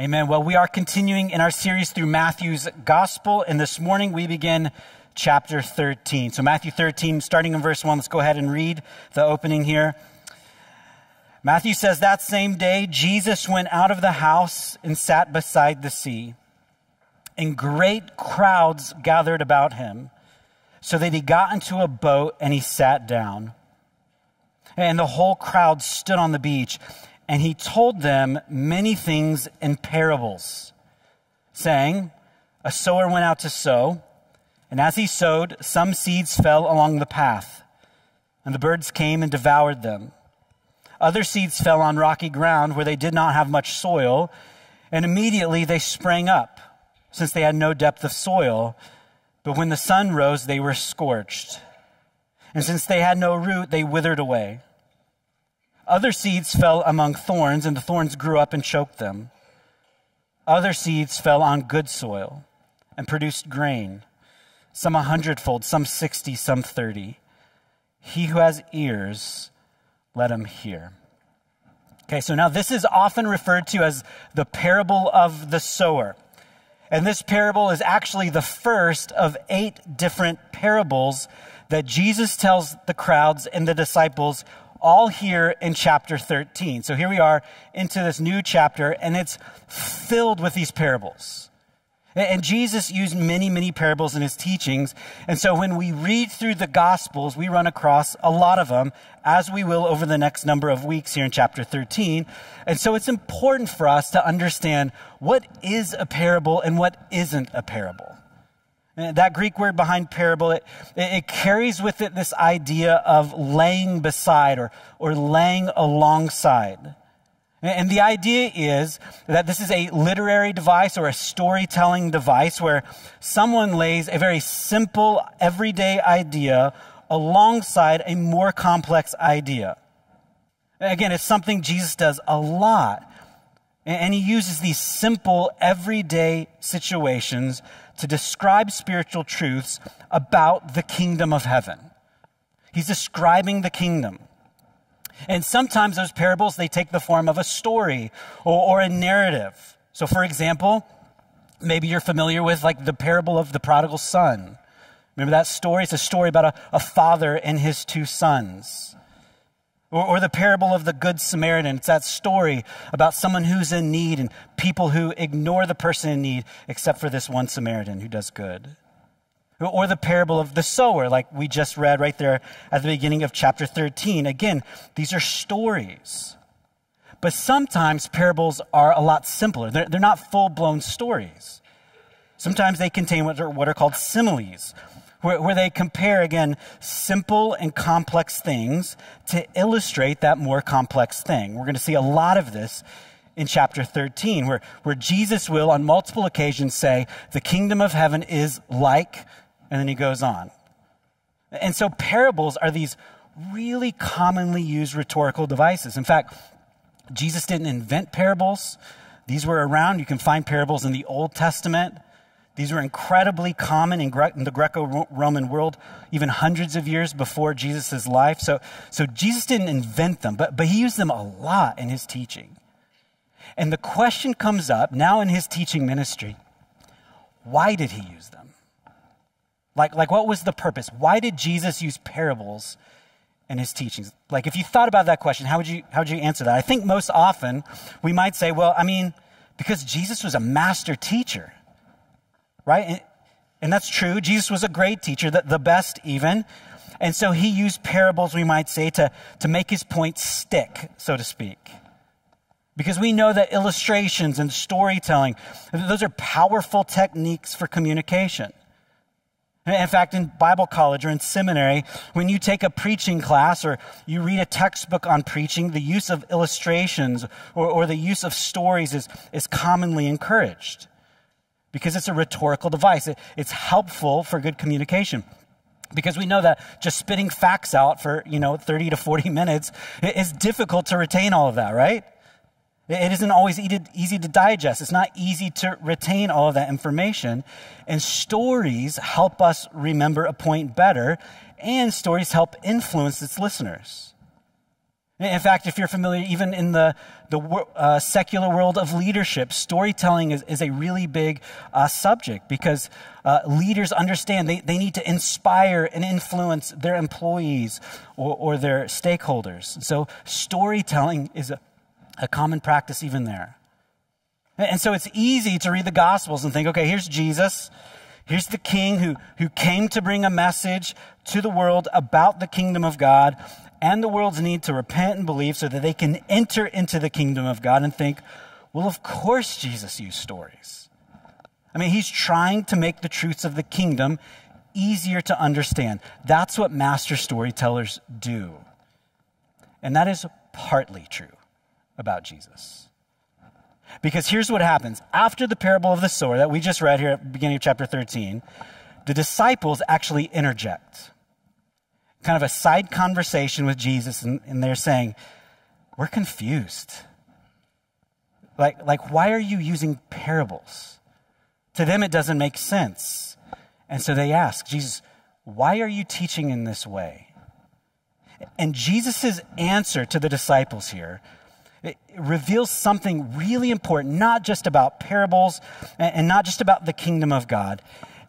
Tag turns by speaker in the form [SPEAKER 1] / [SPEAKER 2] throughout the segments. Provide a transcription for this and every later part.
[SPEAKER 1] Amen. Well, we are continuing in our series through Matthew's gospel, and this morning we begin chapter 13. So, Matthew 13, starting in verse 1, let's go ahead and read the opening here. Matthew says, That same day, Jesus went out of the house and sat beside the sea, and great crowds gathered about him, so that he got into a boat and he sat down. And the whole crowd stood on the beach and he told them many things in parables, saying, A sower went out to sow, and as he sowed, some seeds fell along the path, and the birds came and devoured them. Other seeds fell on rocky ground where they did not have much soil, and immediately they sprang up, since they had no depth of soil. But when the sun rose, they were scorched. And since they had no root, they withered away. Other seeds fell among thorns, and the thorns grew up and choked them. Other seeds fell on good soil and produced grain, some a hundredfold, some sixty, some thirty. He who has ears, let him hear. Okay, so now this is often referred to as the parable of the sower. And this parable is actually the first of eight different parables that Jesus tells the crowds and the disciples all here in chapter 13. So here we are into this new chapter, and it's filled with these parables. And Jesus used many, many parables in his teachings. And so when we read through the Gospels, we run across a lot of them, as we will over the next number of weeks here in chapter 13. And so it's important for us to understand what is a parable and what isn't a parable. Uh, that Greek word behind parable, it, it carries with it this idea of laying beside or, or laying alongside. And the idea is that this is a literary device or a storytelling device where someone lays a very simple, everyday idea alongside a more complex idea. Again, it's something Jesus does a lot. And he uses these simple, everyday situations to describe spiritual truths about the kingdom of heaven. He's describing the kingdom. And sometimes those parables, they take the form of a story or, or a narrative. So, for example, maybe you're familiar with like the parable of the prodigal son. Remember that story? It's a story about a, a father and his two sons. Or, or, the parable of the Good Samaritan. It's that story about someone who's in need and people who ignore the person in need except for this one Samaritan who does good. Or the parable of the sower, like we just read right there at the beginning of chapter 13. Again, these are stories. But sometimes parables are a lot simpler. They're, they're not full blown stories. Sometimes they contain what are, what are called similes, where, where they compare, again, simple and complex things to illustrate that more complex thing. We're going to see a lot of this in chapter 13, where, where Jesus will, on multiple occasions, say, The kingdom of heaven is like, and then he goes on. And so parables are these really commonly used rhetorical devices. In fact, Jesus didn't invent parables. These were around. You can find parables in the Old Testament. These were incredibly common in, Gre- in the Greco Roman world, even hundreds of years before Jesus' life. So, so Jesus didn't invent them, but, but he used them a lot in his teaching. And the question comes up now in his teaching ministry why did he use them? Like, like, what was the purpose? Why did Jesus use parables in his teachings? Like, if you thought about that question, how would you, how would you answer that? I think most often we might say, well, I mean, because Jesus was a master teacher right? And that's true. Jesus was a great teacher, the, the best even. And so he used parables, we might say, to, to make his point stick, so to speak. Because we know that illustrations and storytelling, those are powerful techniques for communication. In fact, in Bible college or in seminary, when you take a preaching class or you read a textbook on preaching, the use of illustrations or, or the use of stories is, is commonly encouraged because it's a rhetorical device. it's helpful for good communication. Because we know that just spitting facts out for, you know, 30 to 40 minutes is difficult to retain all of that, right? It isn't always easy to digest. It's not easy to retain all of that information. And stories help us remember a point better, and stories help influence its listeners. In fact, if you're familiar, even in the, the uh, secular world of leadership, storytelling is, is a really big uh, subject because uh, leaders understand they, they need to inspire and influence their employees or, or their stakeholders. So, storytelling is a, a common practice even there. And so, it's easy to read the Gospels and think, okay, here's Jesus. Here's the king who, who came to bring a message to the world about the kingdom of God and the world's need to repent and believe so that they can enter into the kingdom of God and think, well, of course Jesus used stories. I mean, he's trying to make the truths of the kingdom easier to understand. That's what master storytellers do. And that is partly true about Jesus. Because here's what happens after the parable of the sower that we just read here at the beginning of chapter 13, the disciples actually interject kind of a side conversation with Jesus, and, and they're saying, We're confused. Like, like, why are you using parables? To them, it doesn't make sense. And so they ask, Jesus, why are you teaching in this way? And Jesus' answer to the disciples here reveals something really important, not just about parables and not just about the kingdom of God.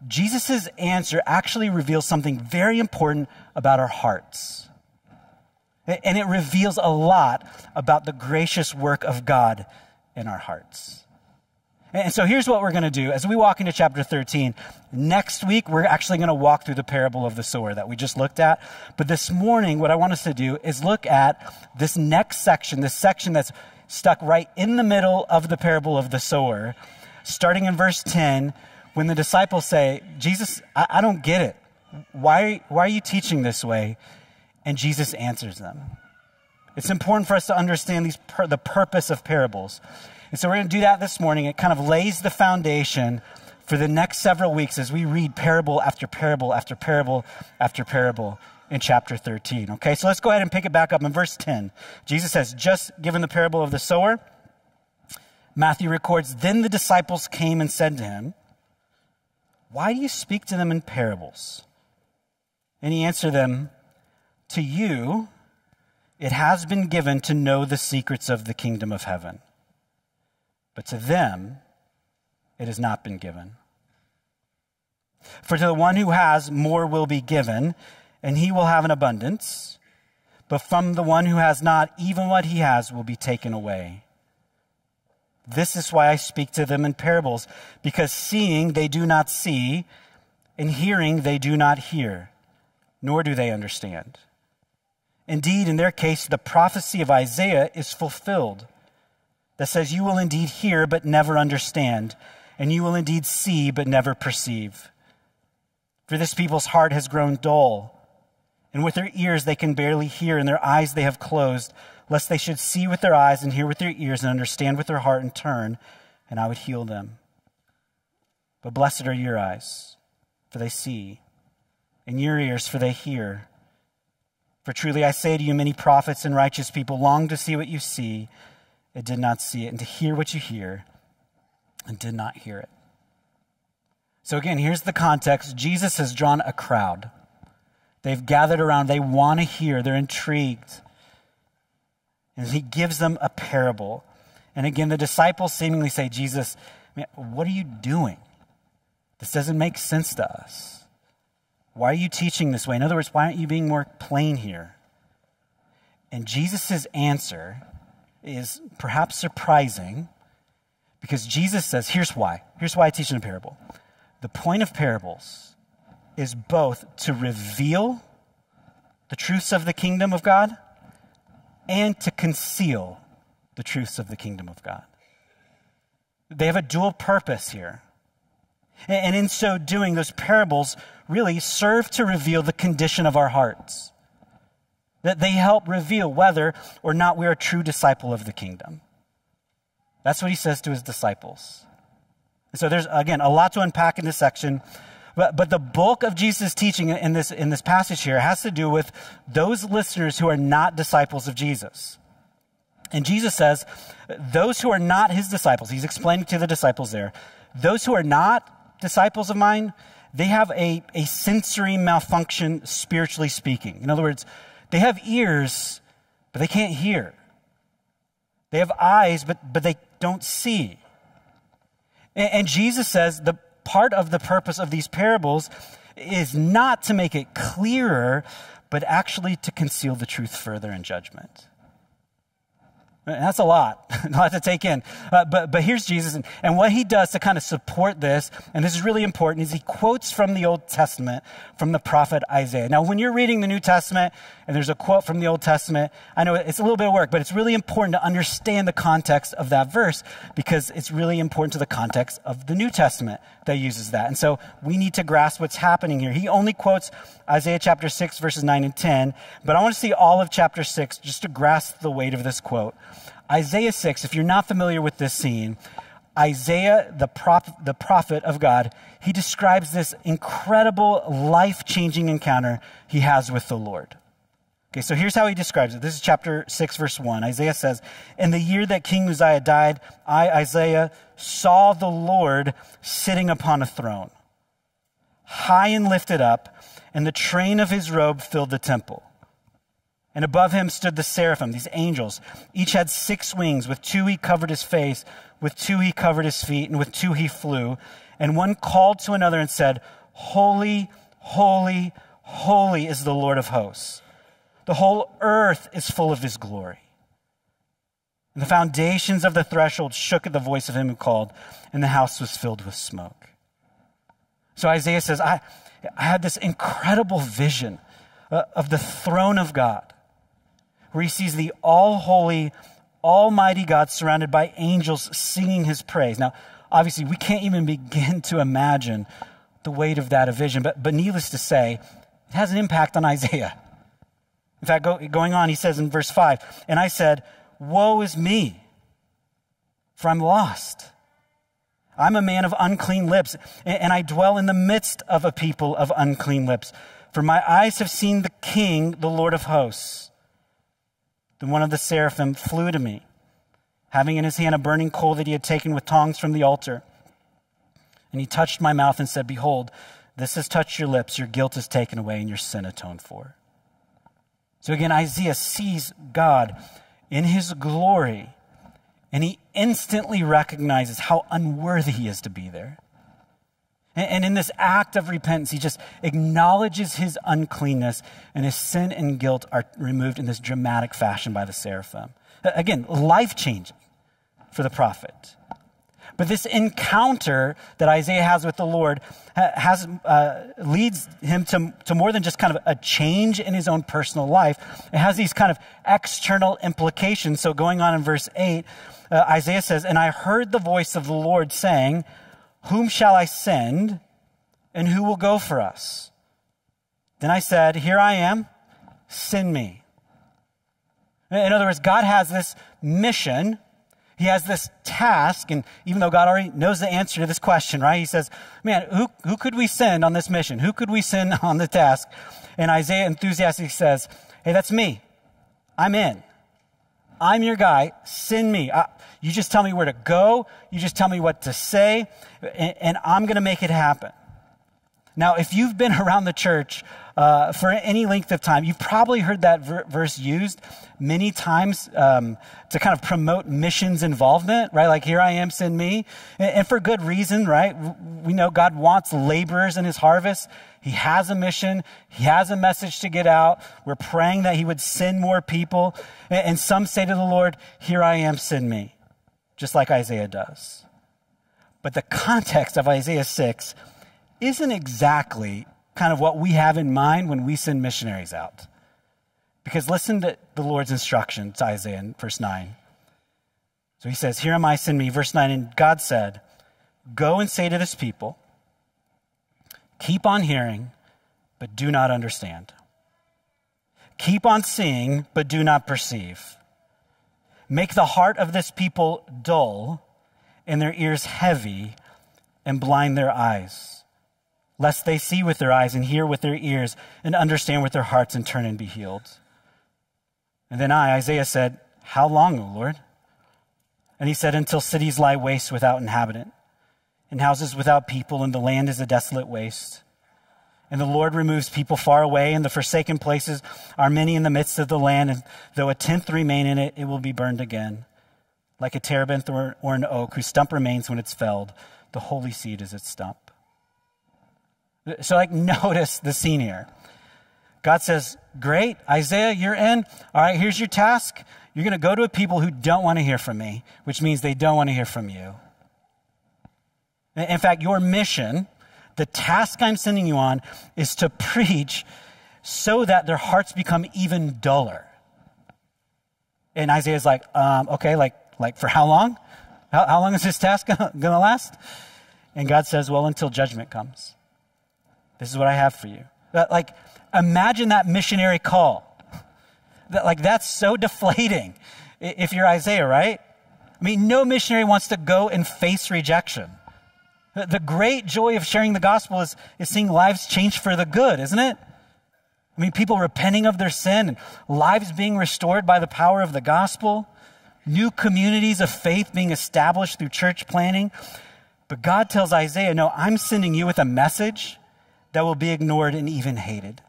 [SPEAKER 1] Jesus' answer actually reveals something very important about our hearts. And it reveals a lot about the gracious work of God in our hearts. And so here's what we're going to do. As we walk into chapter 13, next week we're actually going to walk through the parable of the sower that we just looked at. But this morning, what I want us to do is look at this next section, this section that's stuck right in the middle of the parable of the sower, starting in verse 10, when the disciples say, Jesus, I, I don't get it. Why, why are you teaching this way? And Jesus answers them. It's important for us to understand these the purpose of parables. And so we're going to do that this morning. It kind of lays the foundation for the next several weeks as we read parable after parable after parable after parable in chapter 13. Okay, so let's go ahead and pick it back up in verse 10. Jesus says, just given the parable of the sower, Matthew records, Then the disciples came and said to him, Why do you speak to them in parables? And he answered them, To you it has been given to know the secrets of the kingdom of heaven, but to them it has not been given. For to the one who has, more will be given, and he will have an abundance. But from the one who has not, even what he has will be taken away. This is why I speak to them in parables, because seeing they do not see, and hearing they do not hear nor do they understand. Indeed, in their case, the prophecy of Isaiah is fulfilled that says, You will indeed hear, but never understand, and you will indeed see, but never perceive. For this people's heart has grown dull, and with their ears they can barely hear, and their eyes they have closed, lest they should see with their eyes and hear with their ears and understand with their heart and turn, and I would heal them. But blessed are your eyes, for they see and your ears, for they hear. For truly I say to you, many prophets and righteous people long to see what you see, and did not see it, and to hear what you hear, and did not hear it. So again, here's the context Jesus has drawn a crowd. They've gathered around, they want to hear, they're intrigued. And he gives them a parable. And again, the disciples seemingly say, Jesus, what are you doing? This doesn't make sense to us. Why are you teaching this way? In other words, why aren't you being more plain here? And Jesus' answer is perhaps surprising because Jesus says, here's why. Here's why I teach in a parable. The point of parables is both to reveal the truths of the kingdom of God and to conceal the truths of the kingdom of God. They have a dual purpose here. And in so doing, those parables really serve to reveal the condition of our hearts. That they help reveal whether or not we're a true disciple of the kingdom. That's what he says to his disciples. So there's, again, a lot to unpack in this section. But, but the bulk of Jesus' teaching in this, in this passage here has to do with those listeners who are not disciples of Jesus. And Jesus says, those who are not his disciples, he's explaining to the disciples there, those who are not disciples of mine, they have a, a sensory malfunction, spiritually speaking. In other words, they have ears, but they can't hear. They have eyes, but, but they don't see. And, and Jesus says the part of the purpose of these parables is not to make it clearer, but actually to conceal the truth further in judgment. That's a lot, a lot to take in. Uh, but, but here's Jesus, and, and what he does to kind of support this, and this is really important, is he quotes from the Old Testament, from the prophet Isaiah. Now, when you're reading the New Testament, and there's a quote from the Old Testament, I know it's a little bit of work, but it's really important to understand the context of that verse, because it's really important to the context of the New Testament that uses that. And so we need to grasp what's happening here. He only quotes Isaiah chapter 6, verses 9 and 10, but I want to see all of chapter 6 just to grasp the weight of this quote. Isaiah 6, if you're not familiar with this scene, Isaiah, the, prop, the prophet of God, he describes this incredible life changing encounter he has with the Lord. Okay, so here's how he describes it. This is chapter 6, verse 1. Isaiah says, In the year that King Uzziah died, I, Isaiah, saw the Lord sitting upon a throne, high and lifted up, and the train of his robe filled the temple. And above him stood the seraphim, these angels. Each had six wings. With two he covered his face, with two he covered his feet, and with two he flew. And one called to another and said, Holy, holy, holy is the Lord of hosts. The whole earth is full of his glory. And the foundations of the threshold shook at the voice of him who called, and the house was filled with smoke. So Isaiah says, I, I had this incredible vision uh, of the throne of God where he sees the all holy, almighty God surrounded by angels singing his praise. Now, obviously, we can't even begin to imagine the weight of that vision, but, but needless to say, it has an impact on Isaiah. In fact, go, going on, he says in verse 5, And I said, Woe is me, for I'm lost. I'm a man of unclean lips, and I dwell in the midst of a people of unclean lips. For my eyes have seen the King, the Lord of hosts. Then one of the seraphim flew to me, having in his hand a burning coal that he had taken with tongs from the altar. And he touched my mouth and said, Behold, this has touched your lips, your guilt is taken away, and your sin atoned for. So again, Isaiah sees God in his glory, and he instantly recognizes how unworthy he is to be there. And in this act of repentance, he just acknowledges his uncleanness, and his sin and guilt are removed in this dramatic fashion by the seraphim. Again, life changing for the prophet. But this encounter that Isaiah has with the Lord has, uh, leads him to, to more than just kind of a change in his own personal life. It has these kind of external implications. So, going on in verse 8, uh, Isaiah says, And I heard the voice of the Lord saying, whom shall I send, and who will go for us? Then I said, Here I am, send me. In other words, God has this mission. He has this task, and even though God already knows the answer to this question, right? He says, Man, who, who could we send on this mission? Who could we send on the task? And Isaiah enthusiastically says, Hey, that's me. I'm in. I'm your guy. Send me. I, you just tell me where to go. You just tell me what to say, and, and I'm going to make it happen. Now, if you've been around the church uh, for any length of time, you've probably heard that ver- verse used many times um, to kind of promote missions involvement, right? Like, here I am, send me. And, and for good reason, right? We know God wants laborers in his harvest. He has a mission. He has a message to get out. We're praying that he would send more people. And, and some say to the Lord, here I am, send me just like Isaiah does. But the context of Isaiah 6 isn't exactly kind of what we have in mind when we send missionaries out. Because listen to the Lord's instruction Isaiah in verse 9. So he says, Here am I, send me. Verse 9, and God said, Go and say to this people, keep on hearing, but do not understand. Keep on seeing, but do not perceive. Make the heart of this people dull and their ears heavy and blind their eyes, lest they see with their eyes and hear with their ears and understand with their hearts and turn and be healed. And then I, Isaiah, said, How long, O Lord? And he said, Until cities lie waste without inhabitant, and houses without people, and the land is a desolate waste. And the Lord removes people far away, and the forsaken places are many in the midst of the land. And though a tenth remain in it, it will be burned again. Like a terebinth or, an oak whose stump remains when it's felled, the holy seed is its stump. So, like, notice the scene here. God says, Great, Isaiah, you're in. All right, here's your task. You're going to go to a people who don't want to hear from me, which means they don't want to hear from you. In fact, your mission the task I'm sending you on is to preach so that their hearts become even duller. And Isaiah's like, um, okay, like, like for how long? How, how long is this task going to last? And God says, well, until judgment comes. This is what I have for you. Like, imagine that missionary call. That, like, that's so deflating if you're Isaiah, right? I mean, no missionary wants to go and face rejection. The great joy of sharing the gospel is, is seeing lives change for the good, isn't it? I mean, people repenting of their sin and lives being restored by the power of the gospel, new communities of faith being established through church planting. But God tells Isaiah, No, I'm sending you with a message that will be ignored and even hated.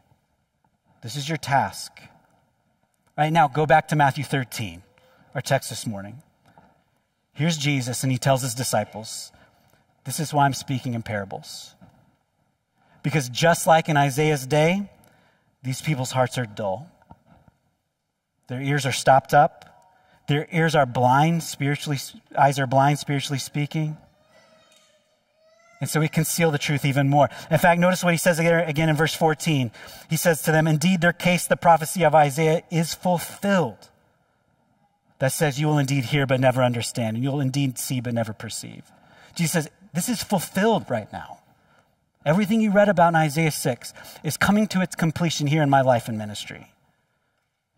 [SPEAKER 1] This is your task. All right, now go back to Matthew 13, our text this morning. Here's Jesus, and he tells his disciples, this is why I'm speaking in parables. Because just like in Isaiah's day, these people's hearts are dull. Their ears are stopped up. Their ears are blind, spiritually, eyes are blind, spiritually speaking. And so we conceal the truth even more. In fact, notice what he says again in verse 14. He says to them, Indeed, their case, the prophecy of Isaiah, is fulfilled. That says, You will indeed hear but never understand, and you will indeed see but never perceive. Jesus says, this is fulfilled right now. Everything you read about in Isaiah 6 is coming to its completion here in my life and ministry.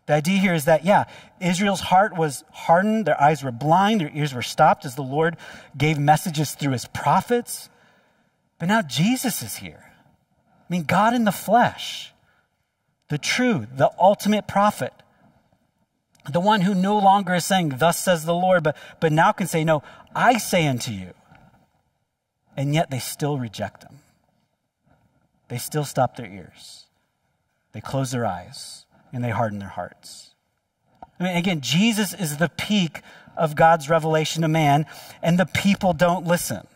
[SPEAKER 1] The idea here is that, yeah, Israel's heart was hardened, their eyes were blind, their ears were stopped as the Lord gave messages through his prophets. Now Jesus is here. I mean, God in the flesh, the true, the ultimate prophet, the one who no longer is saying, Thus says the Lord, but, but now can say, No, I say unto you and yet they still reject him. They still stop their ears. They close their eyes and they harden their hearts. I mean, again, Jesus is the peak of God's revelation to man, and the people don't listen.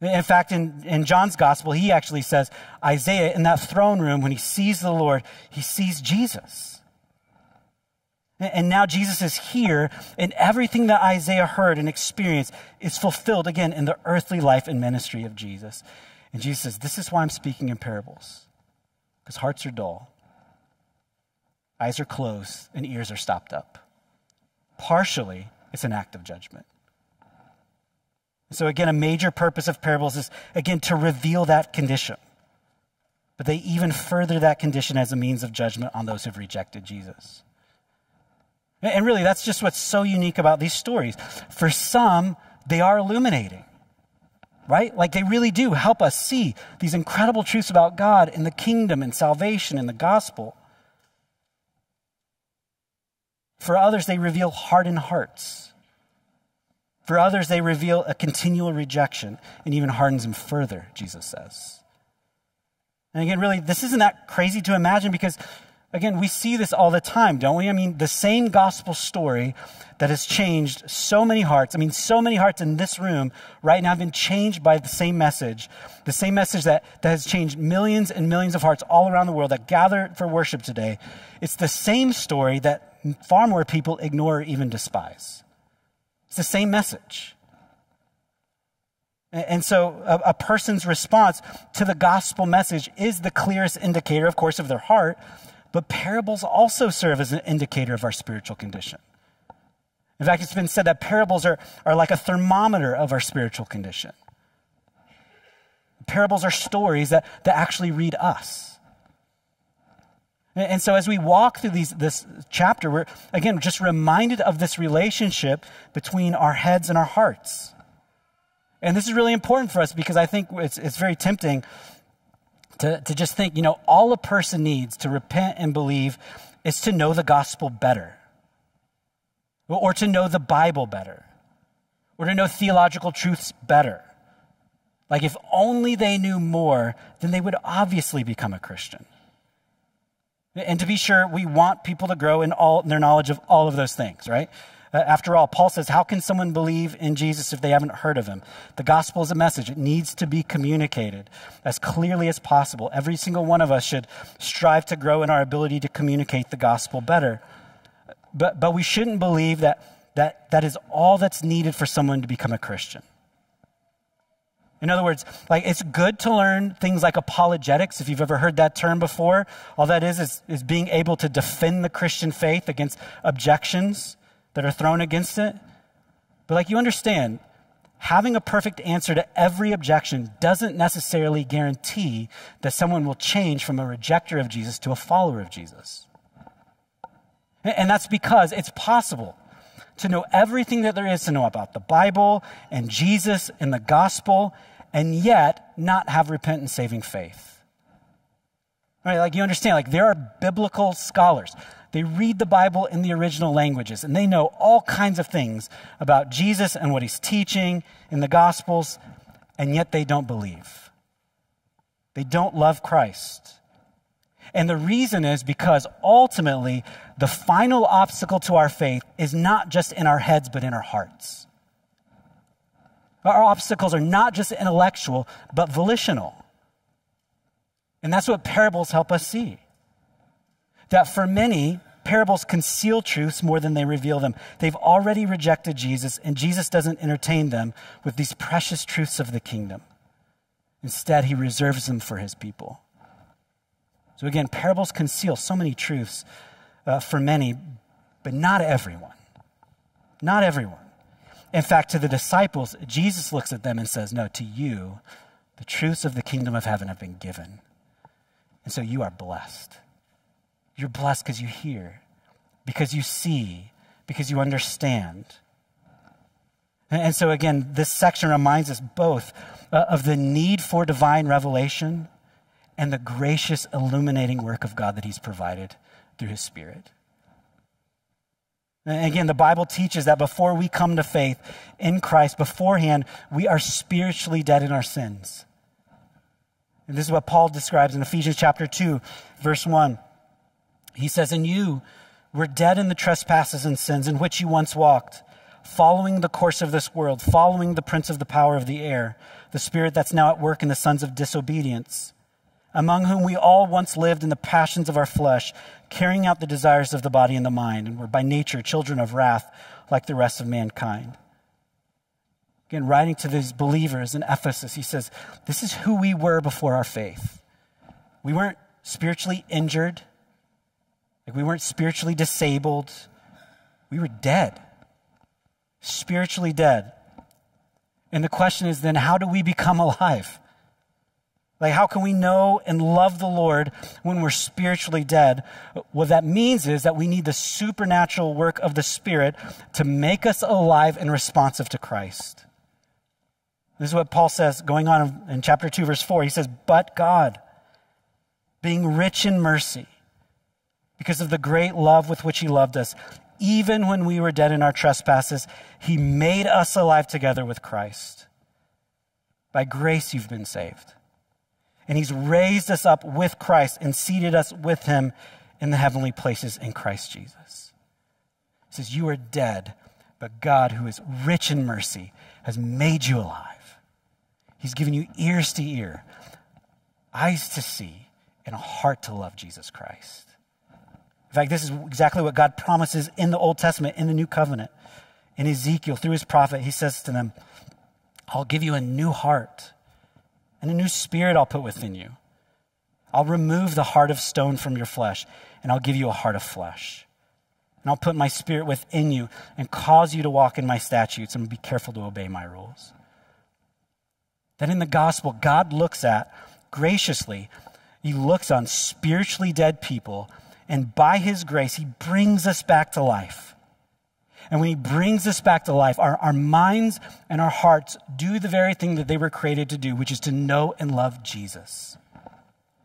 [SPEAKER 1] In fact, in, in John's gospel, he actually says Isaiah in that throne room, when he sees the Lord, he sees Jesus. And now Jesus is here, and everything that Isaiah heard and experienced is fulfilled again in the earthly life and ministry of Jesus. And Jesus says, This is why I'm speaking in parables, because hearts are dull, eyes are closed, and ears are stopped up. Partially, it's an act of judgment. So, again, a major purpose of parables is, again, to reveal that condition. But they even further that condition as a means of judgment on those who've rejected Jesus. And really, that's just what's so unique about these stories. For some, they are illuminating, right? Like they really do help us see these incredible truths about God and the kingdom and salvation and the gospel. For others, they reveal hardened hearts. For others, they reveal a continual rejection and even hardens them further, Jesus says. And again, really, this isn't that crazy to imagine because Again, we see this all the time, don't we? I mean, the same gospel story that has changed so many hearts. I mean, so many hearts in this room right now have been changed by the same message. The same message that, that has changed millions and millions of hearts all around the world that gather for worship today. It's the same story that far more people ignore or even despise. It's the same message. And so a, person's response to the gospel message is the clearest indicator, of course, of their heart but parables also serve as an indicator of our spiritual condition. In fact, it's been said that parables are, are like a thermometer of our spiritual condition. Parables are stories that, that actually read us. And, so as we walk through these, this chapter, we're, again, just reminded of this relationship between our heads and our hearts. And this is really important for us because I think it's, it's very tempting to, to just think, you know, all a person needs to repent and believe is to know the gospel better, or to know the Bible better, or to know theological truths better. Like, if only they knew more, then they would obviously become a Christian. And to be sure, we want people to grow in all in their knowledge of all of those things, right? Uh, after all, Paul says, How can someone believe in Jesus if they haven't heard of him? The gospel is a message. It needs to be communicated as clearly as possible. Every single one of us should strive to grow in our ability to communicate the gospel better. But, but we shouldn't believe that, that that is all that's needed for someone to become a Christian. In other words, like it's good to learn things like apologetics, if you've ever heard that term before. All that is, is, is being able to defend the Christian faith against objections that are thrown against it. But like you understand, having a perfect answer to every objection doesn't necessarily guarantee that someone will change from a rejecter of Jesus to a follower of Jesus. And that's because it's possible to know everything that there is to know about the Bible and Jesus and the gospel and yet not have repentant saving faith. Right? Like you understand, like there are biblical scholars. They read the Bible in the original languages and they know all kinds of things about Jesus and what he's teaching in the gospels, and yet they don't believe. They don't love Christ. And the reason is because ultimately, the final obstacle to our faith is not just in our heads, but in our hearts. Our obstacles are not just intellectual, but volitional. And that's what parables help us see. That for many, parables conceal truths more than they reveal them. They've already rejected Jesus, and Jesus doesn't entertain them with these precious truths of the kingdom. Instead, he reserves them for his people. So again, parables conceal so many truths uh, for many, but not everyone. Not everyone. In fact, to the disciples, Jesus looks at them and says, No, to you, the truths of the kingdom of heaven have been given. And so you are blessed. You're blessed because you hear, because you see, because you understand. And so, again, this section reminds us both uh, of the need for divine revelation and the gracious illuminating work of God that He's provided through His Spirit. And again, the Bible teaches that before we come to faith in Christ, beforehand, we are spiritually dead in our sins. And this is what Paul describes in Ephesians chapter 2, verse 1. He says, And you were dead in the trespasses and sins in which you once walked, following the course of this world, following the prince of the power of the air, the spirit that's now at work in the sons of disobedience among whom we all once lived in the passions of our flesh, carrying out the desires of the body and the mind, and were by nature children of wrath like the rest of mankind. Again, writing to these believers in Ephesus, he says, This is who we were before our faith. We weren't spiritually injured, like we weren't spiritually disabled. We were dead, spiritually dead. And the question is then, how do we become alive? Like, how can we know and love the Lord when we're spiritually dead? What that means is that we need the supernatural work of the Spirit to make us alive and responsive to Christ. This is what Paul says going on in chapter 2, verse 4. He says, But God, being rich in mercy, because of the great love with which He loved us, even when we were dead in our trespasses, He made us alive together with Christ. By grace, you've been saved and he's raised us up with Christ and seated us with him in the heavenly places in Christ Jesus. He says, You are dead, but God, who is rich in mercy, has made you alive. He's given you ears to hear, eyes to see, and a heart to love Jesus Christ. In fact, this is exactly what God promises in the Old Testament, in the New Covenant. In Ezekiel, through his prophet, he says to them, I'll give you a new heart and a new spirit I'll put within you. I'll remove the heart of stone from your flesh, and I'll give you a heart of flesh. And I'll put my spirit within you and cause you to walk in my statutes and be careful to obey my rules. That in the gospel, God looks at graciously, He looks on spiritually dead people, and by His grace, He brings us back to life. And when he brings us back to life, our, our minds and our hearts do the very thing that they were created to do, which is to know and love Jesus.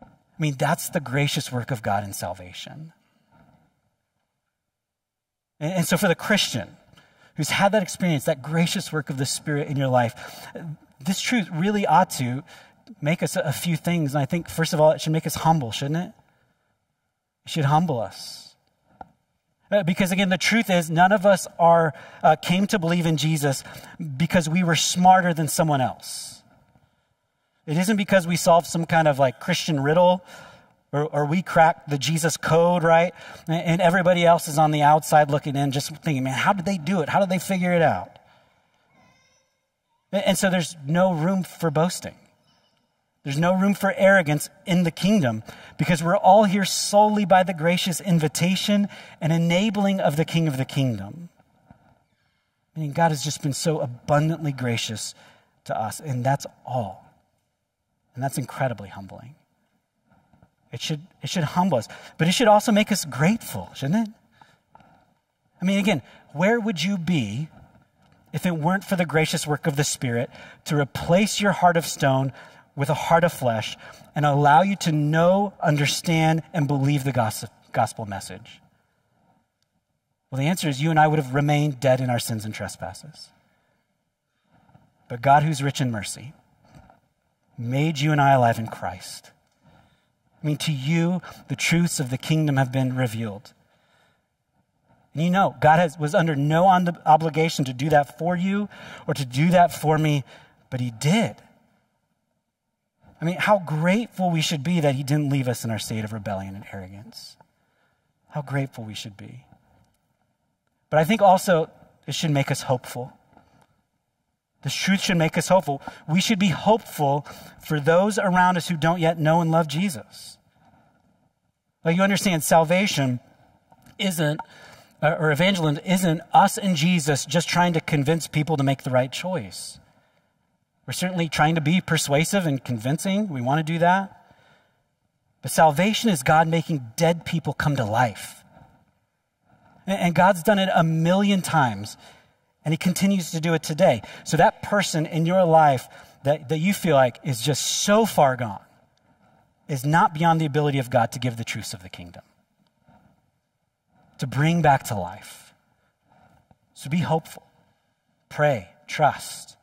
[SPEAKER 1] I mean, that's the gracious work of God in salvation. And, and so for the Christian, who's had that experience, that gracious work of the Spirit in your life, this truth really ought to make us a few things. And I think, first of all, it should make us humble, shouldn't it? It should humble us. Uh, because again, the truth is, none of us are uh, came to believe in Jesus because we were smarter than someone else. It isn't because we solved some kind of like Christian riddle or, or we cracked the Jesus code, right? And, everybody else is on the outside looking in, just thinking, man, how did they do it? How did they figure it out? And so there's no room for boasting. There's no room for arrogance in the kingdom because we're all here solely by the gracious invitation and enabling of the King of the kingdom. I mean, God has just been so abundantly gracious to us, and that's all. And that's incredibly humbling. It should, it should humble us, but it should also make us grateful, shouldn't it? I mean, again, where would you be if it weren't for the gracious work of the Spirit to replace your heart of stone with a heart of flesh and allow you to know, understand, and believe the gospel message? Well, the answer is you and I would have remained dead in our sins and trespasses. But God, who's rich in mercy, made you and I alive in Christ. I mean, to you, the truths of the kingdom have been revealed. And you know, God has, was under no obligation to do that for you or to do that for me, but He did. I mean, how grateful we should be that He didn't leave us in our state of rebellion and arrogance. How grateful we should be. But I think also it should make us hopeful. This truth should make us hopeful. We should be hopeful for those around us who don't yet know and love Jesus. Like you understand, salvation isn't, or evangelism isn't us and Jesus just trying to convince people to make the right choice. We're certainly trying to be persuasive and convincing. We want to do that. But salvation is God making dead people come to life. And God's done it a million times, and He continues to do it today. So that person in your life that, that you feel like is just so far gone is not beyond the ability of God to give the truths of the kingdom, to bring back to life. So be hopeful, pray, trust.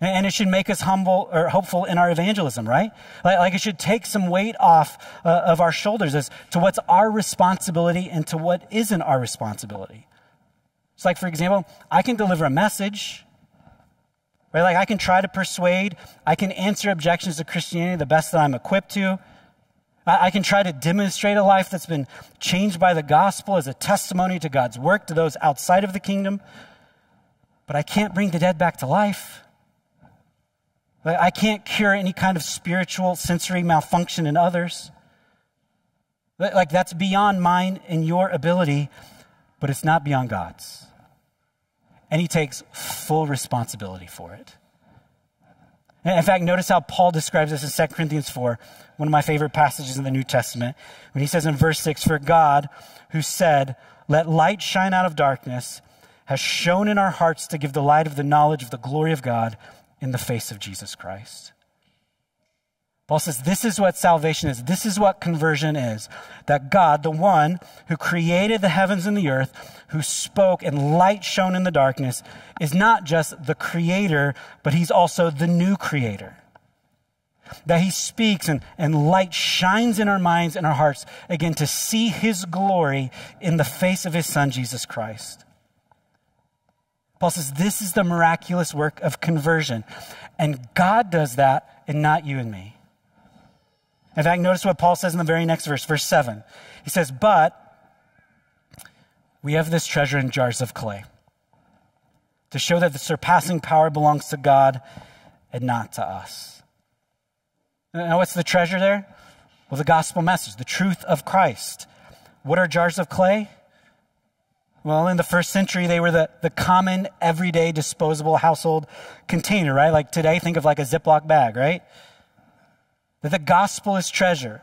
[SPEAKER 1] And it should make us humble or hopeful in our evangelism, right? Like, it should take some weight off uh, of our shoulders as to what's our responsibility and to what isn't our responsibility. It's like, for example, I can deliver a message, right? Like I can try to persuade, I can answer objections to Christianity the best that I'm equipped to. I can try to demonstrate a life that's been changed by the gospel as a testimony to God's work to those outside of the kingdom. But I can't bring the dead back to life. I can't cure any kind of spiritual sensory malfunction in others. Like that's beyond mine and your ability, but it's not beyond God's. And He takes full responsibility for it. In fact, notice how Paul describes this in 2 Corinthians 4, one of my favorite passages in the New Testament, when he says in verse 6 For God, who said, Let light shine out of darkness, has shone in our hearts to give the light of the knowledge of the glory of God in the face of Jesus Christ. Paul says, This is what salvation is. This is what conversion is. That God, the one who created the heavens and the earth, who spoke and light shone in the darkness, is not just the creator, but he's also the new creator. That he speaks and, and light shines in our minds and our hearts again to see his glory in the face of his son, Jesus Christ. Paul says this is the miraculous work of conversion. And God does that and not you and me. In fact, notice what Paul says in the very next verse, verse 7. He says, But we have this treasure in jars of clay to show that the surpassing power belongs to God and not to us. Now, what's the treasure there? Well, the gospel message, the truth of Christ. What are jars of clay? Well, in the first century, they were the, the common, everyday, disposable household container, right? Like today, think of like a Ziploc bag, right? That the gospel is treasure.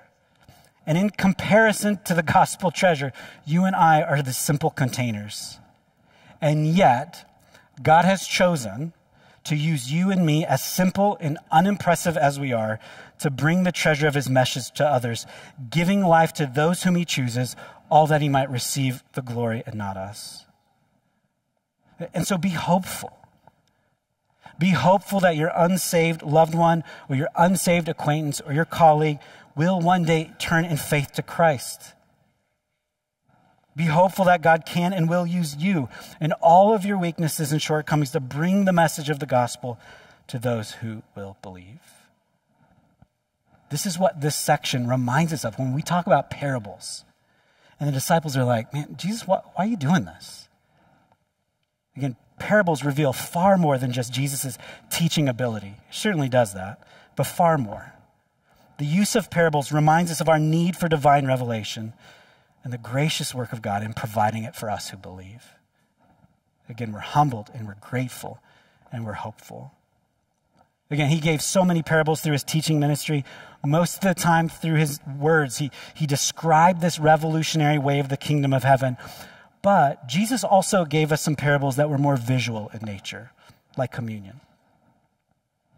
[SPEAKER 1] And in comparison to the gospel treasure, you and I are the simple containers. And yet, God has chosen to use you and me, as simple and unimpressive as we are, to bring the treasure of his message to others, giving life to those whom he chooses, all that he might receive the glory and not us. And so be hopeful. Be hopeful that your unsaved loved one or your unsaved acquaintance or your colleague will one day turn in faith to Christ. Be hopeful that God can and will use you and all of your weaknesses and shortcomings to bring the message of the gospel to those who will believe. This is what this section reminds us of when we talk about parables. And the disciples are like, man, Jesus, why, why are you doing this? Again, parables reveal far more than just Jesus' teaching ability. It certainly does that, but far more. The use of parables reminds us of our need for divine revelation and the gracious work of God in providing it for us who believe. Again, we're humbled and we're grateful and we're hopeful. Again, he gave so many parables through his teaching ministry. Most of the time, through his words, he, he described this revolutionary way of the kingdom of heaven. But Jesus also gave us some parables that were more visual in nature, like communion.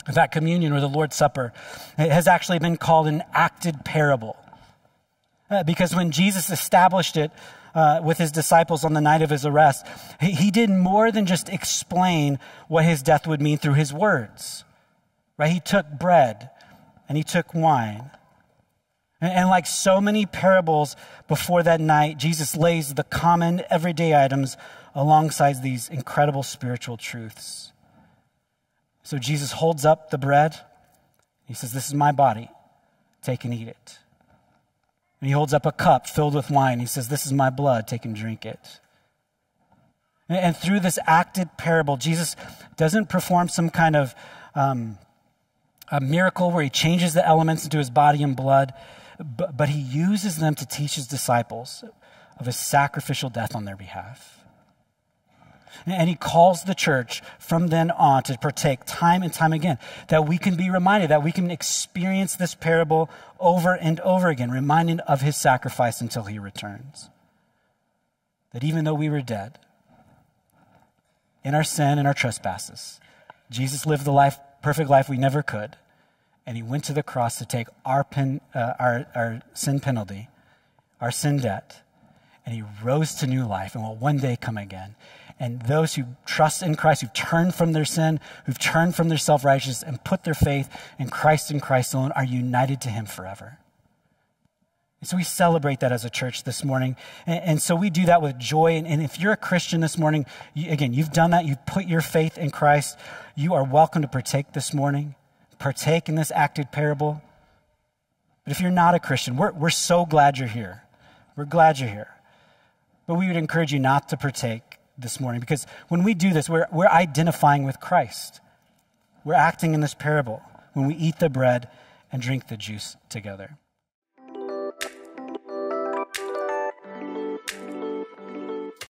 [SPEAKER 1] In fact, communion or the Lord's Supper has actually been called an acted parable. Uh, because when Jesus established it uh, with his disciples on the night of his arrest, he, he did more than just explain what his death would mean through his words. Right? He took bread and he took wine. And, and like so many parables before that night, Jesus lays the common everyday items alongside these incredible spiritual truths. So Jesus holds up the bread. He says, This is my body. Take and eat it. And he holds up a cup filled with wine. He says, This is my blood. Take and drink it. And through this acted parable, Jesus doesn't perform some kind of um, a miracle where he changes the elements into his body and blood, but, but he uses them to teach his disciples of his sacrificial death on their behalf. And he calls the church from then on to partake time and time again, that we can be reminded, that we can experience this parable over and over again, reminded of his sacrifice until he returns. That even though we were dead in our sin and our trespasses, Jesus lived the life perfect life we never could. And he went to the cross to take our, pen, uh, our, our sin penalty, our sin debt, and he rose to new life and will one day come again. And those who trust in Christ, who've turned from their sin, who've turned from their self righteousness, and put their faith in Christ and Christ alone, are united to him forever. And so we celebrate that as a church this morning. And, and so we do that with joy. And, and if you're a Christian this morning, you, again, you've done that, you've put your faith in Christ, you are welcome to partake this morning, partake in this acted parable. But if you're not a Christian, we're, we're so glad you're here. We're glad you're here. But we would encourage you not to partake this morning because when we do this, we're, we're identifying with Christ. We're acting in this parable when we eat the bread and drink the juice together.